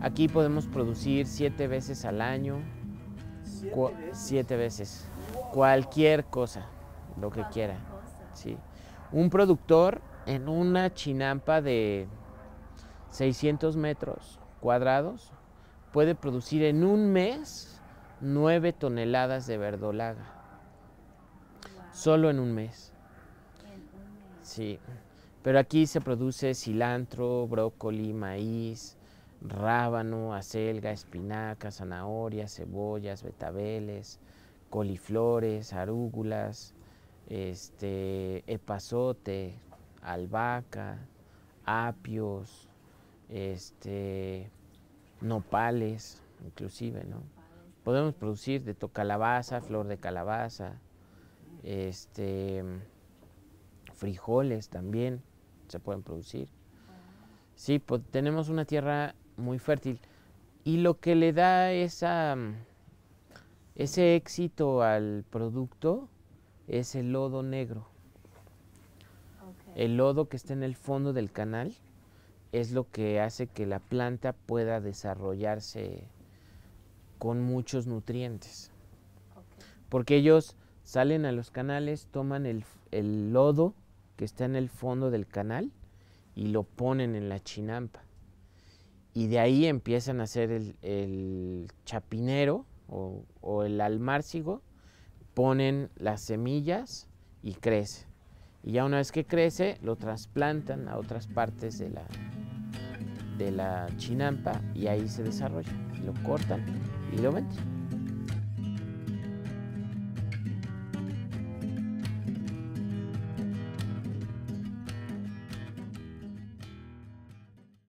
Aquí podemos producir siete veces al año, siete veces, cualquier cosa, lo que quiera. Sí. Un productor en una chinampa de 600 metros cuadrados puede producir en un mes 9 toneladas de verdolaga. Solo en un mes. Sí. Pero aquí se produce cilantro, brócoli, maíz, rábano, acelga, espinaca, zanahoria, cebollas, betabeles, coliflores, arúgulas, este, epazote, albahaca, apios, este, nopales, inclusive, ¿no? Podemos producir de to- calabaza, flor de calabaza, este, frijoles también se pueden producir. Sí, tenemos una tierra muy fértil y lo que le da esa, mm, ese éxito al producto es el lodo negro. El lodo que está en el fondo del canal es lo que hace que la planta pueda desarrollarse con muchos nutrientes. Porque ellos salen a los canales, toman el, lodo que está en el fondo del canal y lo ponen en la chinampa. Y de ahí empiezan a hacer el, chapinero o, el almárcigo, ponen las semillas y crece. Y ya una vez que crece, lo trasplantan a otras partes de la, de la chinampa y ahí se desarrolla. Lo cortan y lo venden.